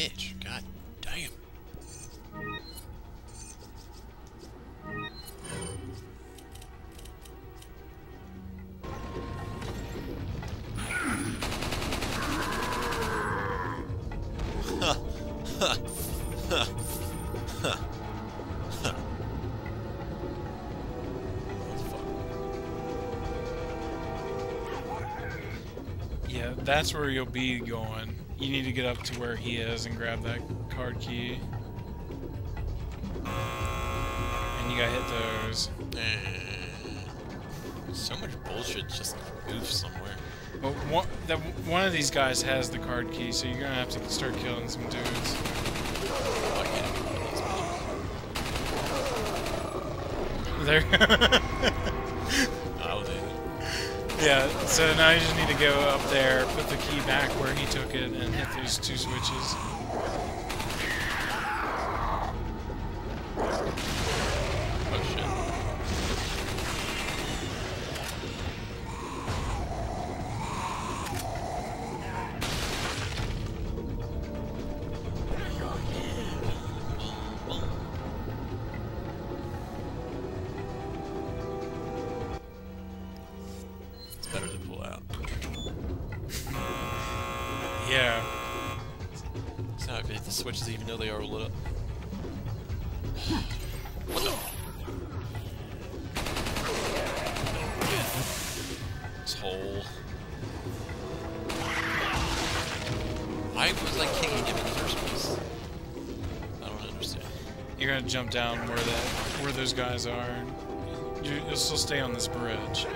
bitch. God damn. Yeah, that's where you'll be going. You need to get up to where he is and grab that card key. And you gotta hit those. Eh. So much bullshit just move somewhere. But one, that, one of these guys has the card key, so you're gonna have to start killing some dudes. I can't do these There. yeah, so now you just need to go up there, put the key back where he took it, and hit those two switches. Yeah. It's not if the switches even though they are lit up. What the? This hole. Why was I kicking him in the first place? I don't understand. You're gonna jump down where that where those guys are. and You, you'll still stay on this bridge.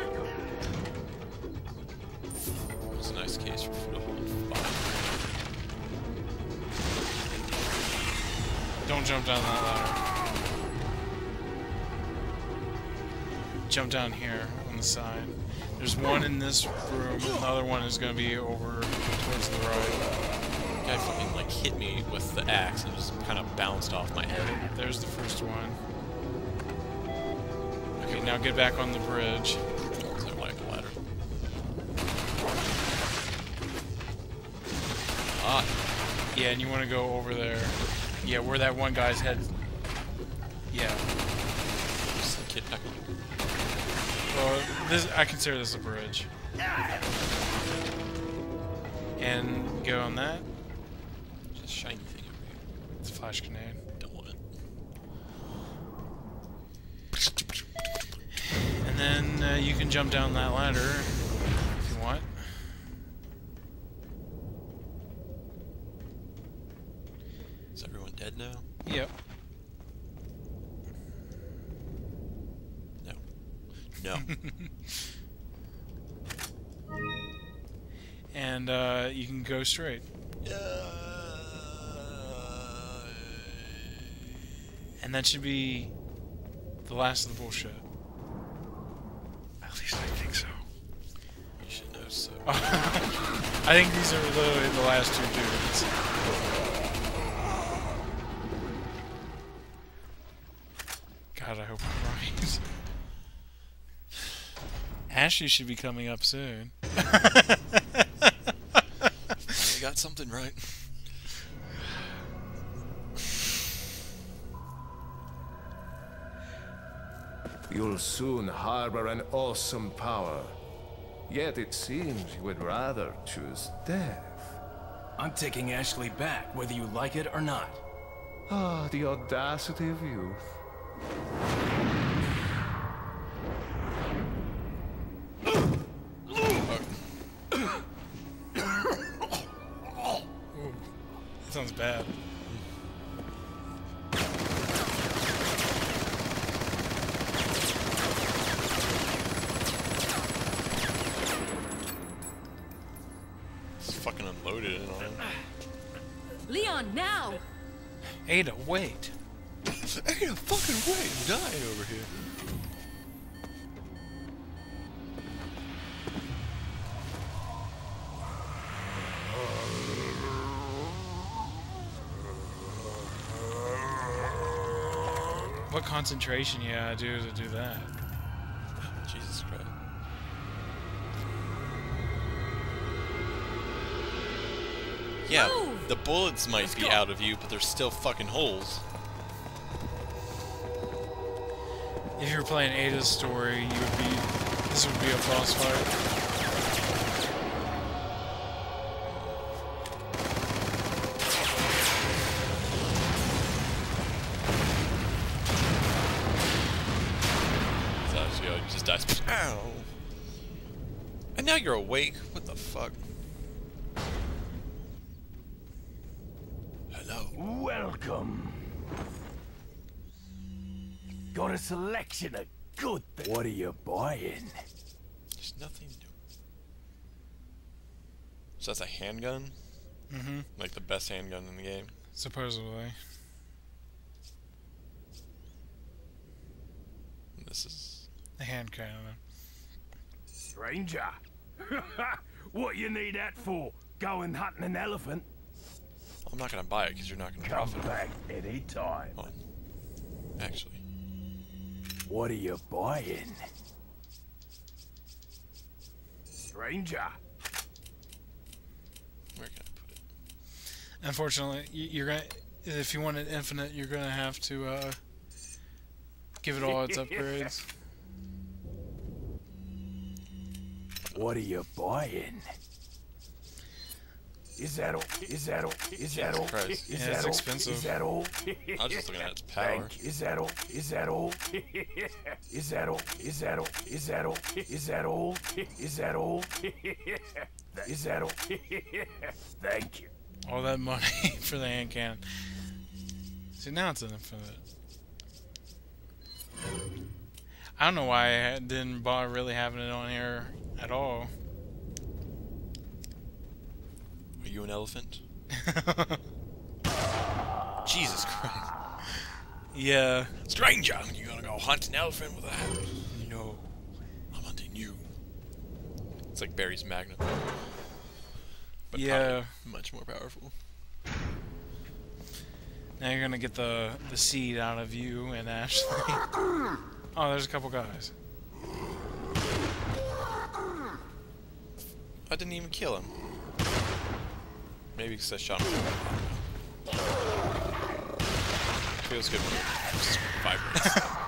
Don't jump down that ladder. Jump down here on the side. There's one in this room, another one is gonna be over towards the right. Guy fucking like hit me with the axe and just kind of bounced off my head. There's the first one. Okay, now get back on the bridge. Is like a ladder? Ah, Yeah, and you want to go over there. Yeah, where that one guy's head. Yeah. just. Well, this I consider this a bridge. And go on that. Just shiny thing over here. It's a flash grenade. Don't. And then uh, you can jump down that ladder go straight. And that should be the last of the bullshit. At least I think so. you should know so. I think these are literally the last two dudes. God, I hope I'm right. Ashley should be coming up soon. I got something right. You'll soon harbor an awesome power. Yet it seems you would rather choose death. I'm taking Ashley back, whether you like it or not. Ah, the audacity of youth. Sounds bad. It's fucking unloaded it on him. Leon, now! Ada, wait. Hey, a fucking way dying over here. Concentration you gotta do to do that? Jesus Christ. Yeah, Move! The bullets might be out of you, but there's still fucking holes. If you were playing Ada's story, you would be. This would be a boss fight. Selection of good things. What are you buying? There's nothing new. So that's a handgun? Mm-hmm. Like the best handgun in the game. Supposedly. This is. A hand cannon. Stranger. what you need that for? Going hunting an elephant? I'm not gonna buy it because you're not gonna Come profit. back any time. Hold on. Actually. What are you buying? Stranger. Where can I put it? Unfortunately, you're gonna. If you want it infinite, you're gonna have to uh, give it all its upgrades. What are you buying? Is that all? Is that all? Is that all? Christ. Is Yeah, that all? expensive. Is that all? I was just looking at its power. Thank. Is that all? Is that all? Is that all? Is that all? Is that all? Is that all? Is that all? Is that all? Thank you. All that money for the hand cannon. See, now it's an infinite. I don't know why I didn't bother really having it on here at all. Are you an elephant? Jesus Christ. yeah. Stranger, you gonna go hunt an elephant with a hat? No. I'm hunting you. It's like Barry's Magnum. But Yeah. much more powerful. Now you're gonna get the the seed out of you and Ashley. oh, there's a couple guys. I didn't even kill him. Maybe because I shot him. Feels good when it just vibrates.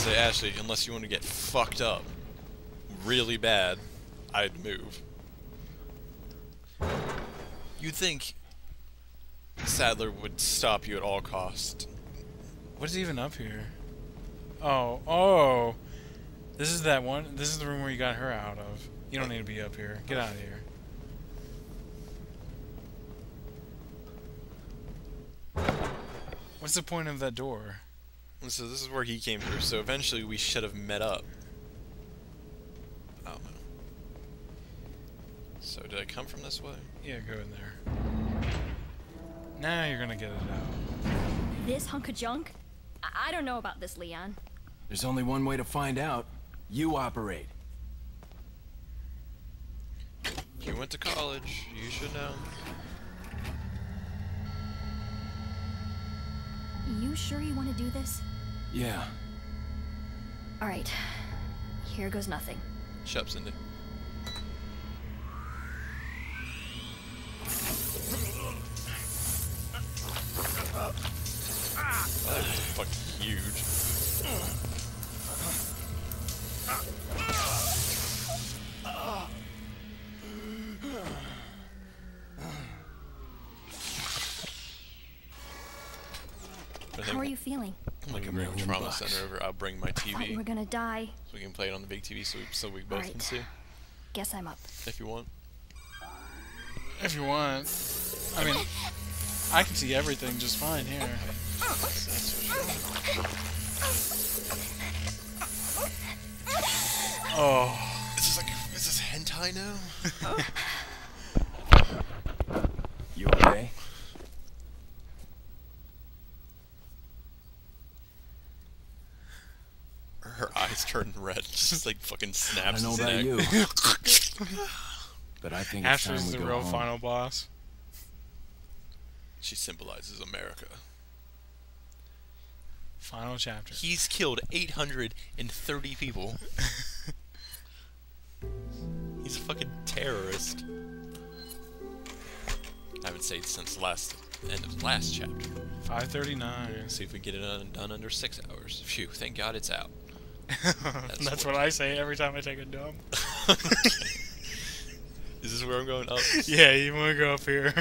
Say, Ashley, unless you want to get fucked up really bad, I'd move. You'd think Sadler would stop you at all cost. What is even up here? Oh, oh. This is that one. This is the room where you got her out of. You don't need to be up here. Get out of here. What's the point of that door? So this is where he came through. So eventually we should have met up. I don't know. So did I come from this way? Yeah, go in there. Now you're gonna get it out. This hunk of junk? I, I don't know about this, Leon. There's only one way to find out. You operate. You went to college. You should know. You sure you want to do this? Yeah. All right. Here goes nothing. Shut up, Cindy. Million Trauma over, I'll bring my I thought we're gonna die. so we can play it on the big TV so we, so we both can see Guess I'm up. if you want. If you want. I mean, I can see everything just fine here. Oh, Is this like is this hentai now? You okay? Her eyes turn red, just like fucking I snaps. don't know his about neck. you. but I think it's Ashley's time we the go real home. final boss. She symbolizes America. Final chapter. He's killed 830 people. He's a fucking terrorist. I haven't saved since the last end of the last chapter. 539. See if we get it un- done under six hours. Phew, thank God it's out. That's, what- what I say every time I take a dump. Is this where I'm going up? yeah, you want to go up here.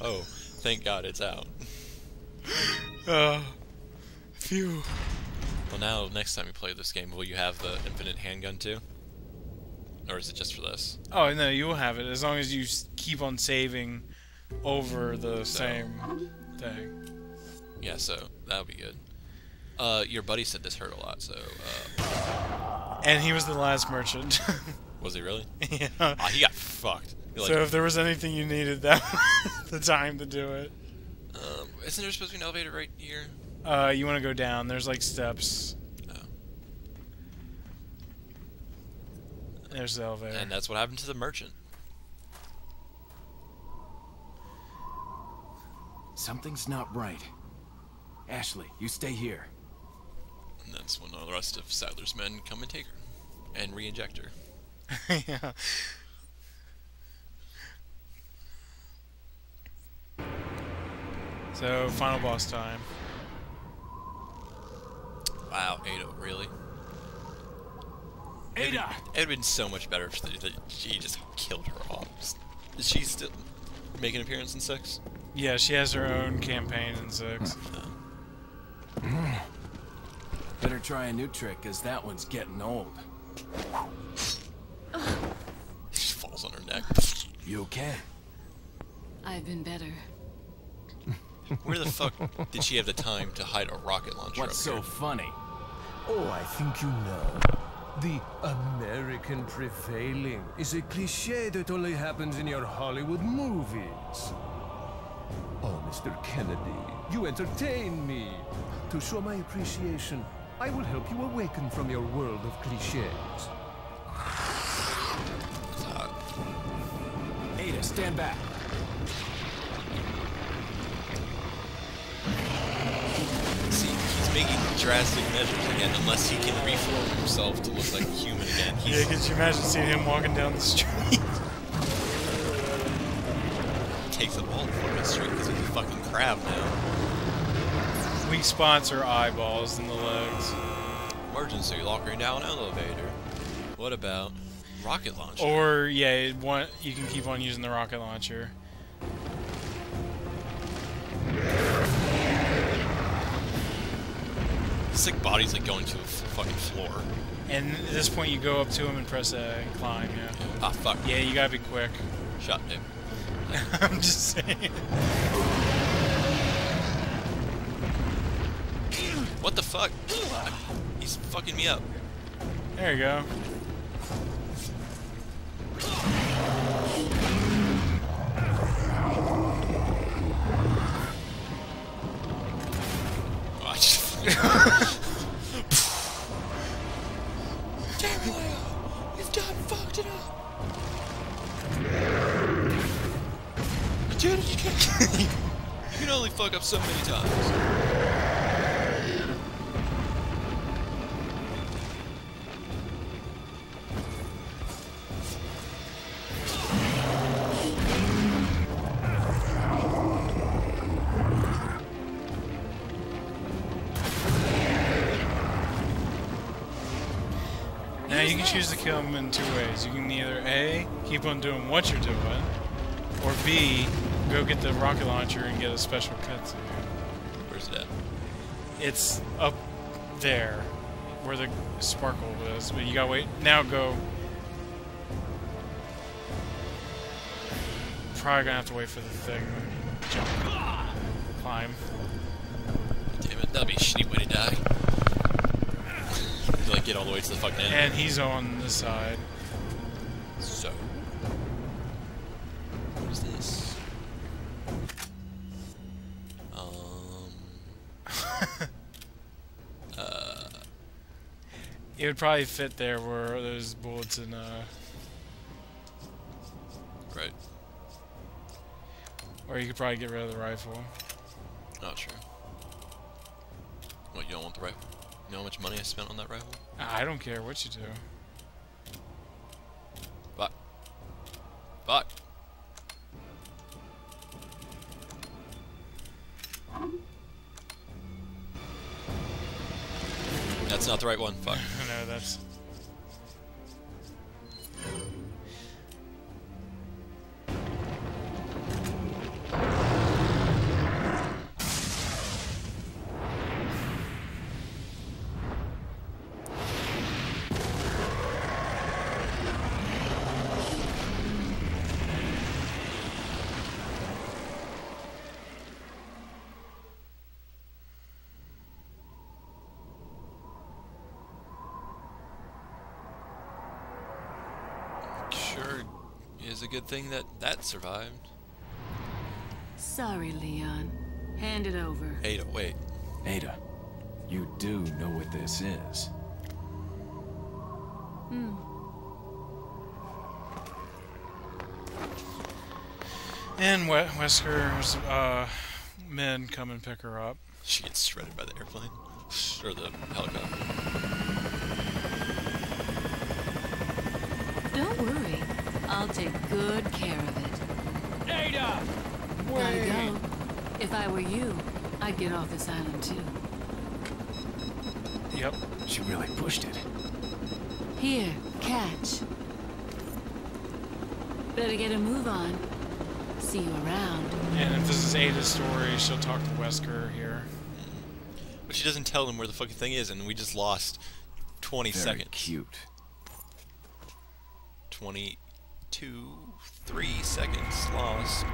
Oh, thank God it's out. uh, phew. Well, now next time you play this game, will you have the infinite handgun too? Or is it just for this? Oh, no, you will have it as long as you keep on saving over the So- same thing. Yeah, so that'll be good. Uh, your buddy said this hurt a lot, so uh, And he was the last merchant. was he really? yeah. Ah, he got fucked. He, like, so if there was anything you needed, that the time to do it. um, isn't there supposed to be an elevator right here? Uh, you want to go down. There's like steps. Oh. There's the elevator. And that's what happened to the merchant. Something's not right. Ashley, you stay here. And that's when all the rest of Sadler's men come and take her. And re-inject her. yeah. So, final boss time. Wow, Ada, really? Ada! It would have been so much better if the, the, she just killed her off. Just- Is she still make an appearance in six? Yeah, she has her own campaign in six. Oh. Better try a new trick, cause that one's getting old. She falls on her neck. You okay? I've been better. Where the fuck did she have the time to hide a rocket launcher What's up so here? funny? Oh, I think you know. The American prevailing is a cliche that only happens in your Hollywood movies. Oh, Mr. Kennedy, you entertain me. To show my appreciation, I will help you awaken from your world of cliches. Ada, stand back. See, he's making drastic measures again, unless he can reform himself to look like a human again. Yeah, He's could you imagine seeing him walking down the street? takes up all the fucking street because he's a fucking crab now. Weak sponsor eyeballs and the legs. Emergency, locking down elevator. What about rocket launcher? Or, yeah, want, you can keep on using the rocket launcher. Sick body's like going to the fucking floor. And at this point, you go up to him and press A and climb, yeah. Ah fuck. Yeah, you gotta be quick. Shot him. I'm just saying. What the fuck? He's fucking me up. There you go. I. Damn it, Leo! You've done fucked it up. Dude, you can you can only fuck up so many times. Can choose to kill him in two ways. You can either A, keep on doing what you're doing, or B, go get the rocket launcher and get a special cutscene. Where's it at? It's up there, where the sparkle was, but you gotta wait. Now go. Probably gonna have to wait for the thing. Jump. Climb. Damn it, that'd be a shitty way to die. To like get all the way to the fucking end. And he's on the side. So, what is this? Um, uh... It would probably fit there where those bullets and uh right. or you could probably get rid of the rifle. Not sure. What, you don't want the rifle? Know how much money I spent on that rifle? I don't care what you do. Fuck. Fuck. That's not the right one. Fuck. no, that's. Is a good thing that that survived. Sorry, Leon. Hand it over. Ada, wait. Ada, you do know what this is. Hmm. And we- Wesker's uh, men come and pick her up. She gets shredded by the airplane. Or the helicopter. Don't worry. I'll take good care of it. Ada! Gotta go. If I were you, I'd get off this island too. Yep. She really pushed it. Here, catch. Better get a move on. See you around. And if this is Ada's story, she'll talk to Wesker here. But she doesn't tell him where the fucking thing is, and we just lost 20 Very seconds. cute. 22, 3 seconds lost.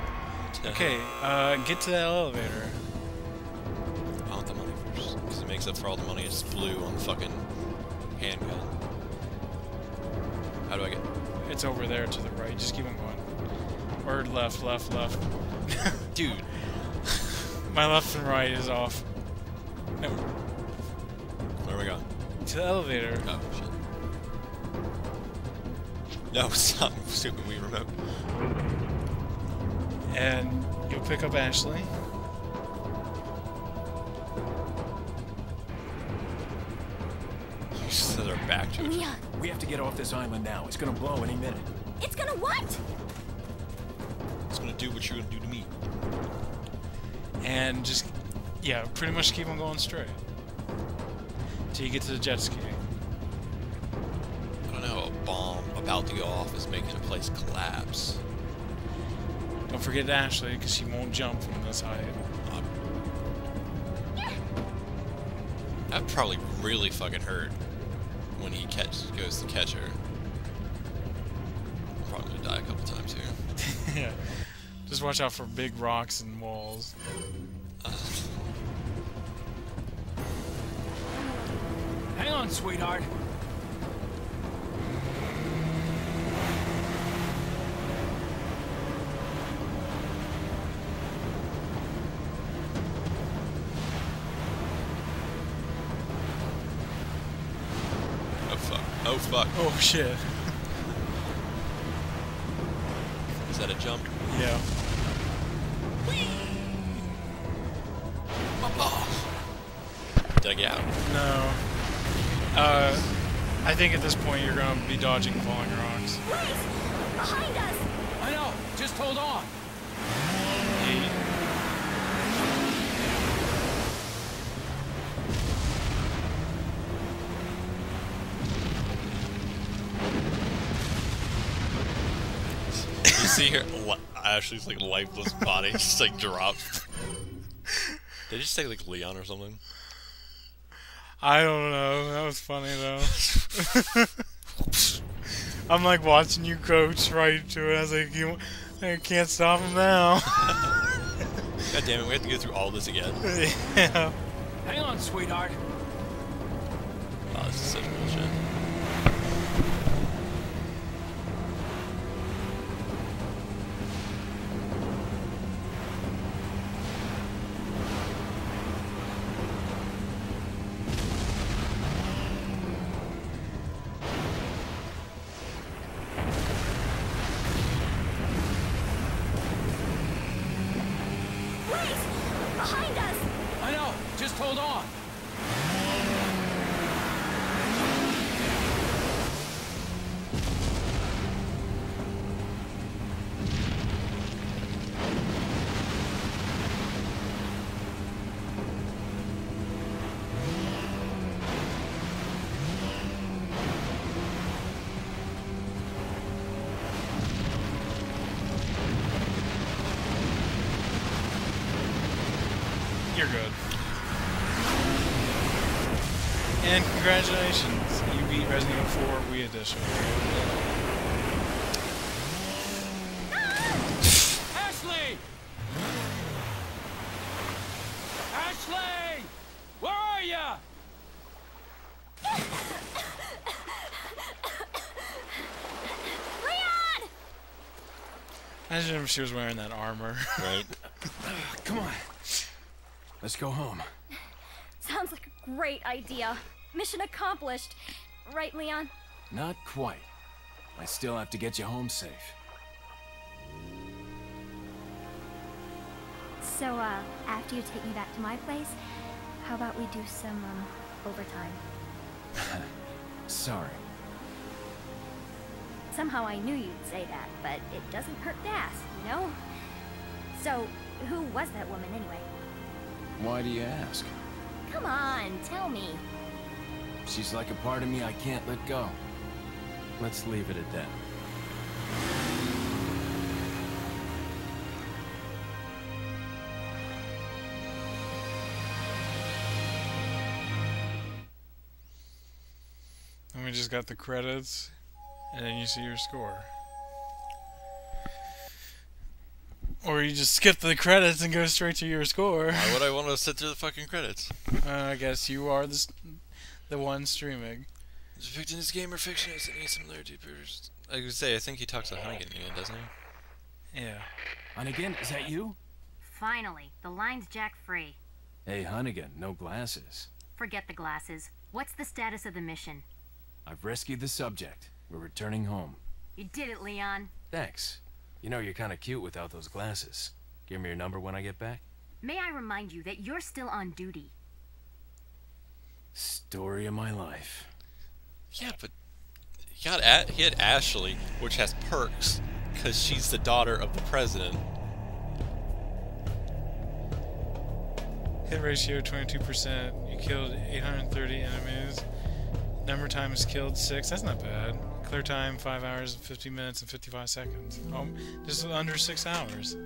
Okay, uh, get to that elevator. I want the money first, because it makes up for all the money I just blew on the fucking handgun. How do I get... It's over there to the right. Just keep on going. Or left, left, left. Dude, My left and right is off. No, where am I going? to the elevator. Oh, shit. No, stop, stupid Wii remote. And you'll pick up Ashley. You just set our back to it. We have to get off this island now. It's gonna blow any minute. it's gonna what? It's gonna do what you're gonna do to me. And just, yeah, pretty much keep on going straight. Till you get to the jet ski. About to go off is making a place collapse. Don't forget Ashley, because she won't jump from this height. Um, that probably really fucking hurt when he catch goes to catch her. I'm probably gonna die a couple times here. yeah. Just watch out for big rocks and walls. Uh, Hang on, sweetheart. oh fuck. Oh fuck. Oh shit. Is that a jump? Yeah. Did I get out? No. Uh, I think at this point you're gonna be dodging falling rocks. Wait! Behind us! I know. Just hold on. Ye- you see her Ashley's like lifeless body just like dropped. Did you just say like Leon or something? I don't know. That was funny though. I'm like watching you coach right to it. I was like, you, I can't stop him now. God damn it, we have to go through all this again. yeah. Hang on, sweetheart. Oh, this is such bullshit. Congratulations, you beat Resident Evil 4 Wii Edition. Ashley! Ashley! Where are ya? Leon! Imagine if she was wearing that armor. Right? Come on. Let's go home. Sounds like a great idea. Mission accomplished. Right, Leon? Not quite. I still have to get you home safe. So, uh, after you take me back to my place, how about we do some, um, overtime? Sorry. Somehow I knew you'd say that, but it doesn't hurt to ask, you know? So, who was that woman anyway? Why do you ask? Come on, tell me. She's like a part of me I can't let go. Let's leave it at that. And we just got the credits, and then you see your score. Or you just skip the credits and go straight to your score. Why would I want to sit through the fucking credits? Uh, I guess you are the, s- the one streaming. Depicting this game or fiction is any similarity appears. I could say, I think he talks to Hunnigan again, doesn't he? Yeah. Hunnigan, is that you? Finally, the line's jack free. Hey, Hunnigan, no glasses. Forget the glasses. What's the status of the mission? I've rescued the subject. We're returning home. You did it, Leon. Thanks. You know you're kind of cute without those glasses. Give me your number when I get back. May I remind you that you're still on duty. Story of my life. Yeah, but he got at he had Ashley, which has perks, because she's the daughter of the president. Hit ratio 22%. You killed 830 enemies. Number of times killed 6. That's not bad. Clear time 5 hours, 50 minutes, and 55 seconds. Oh, just under 6 hours.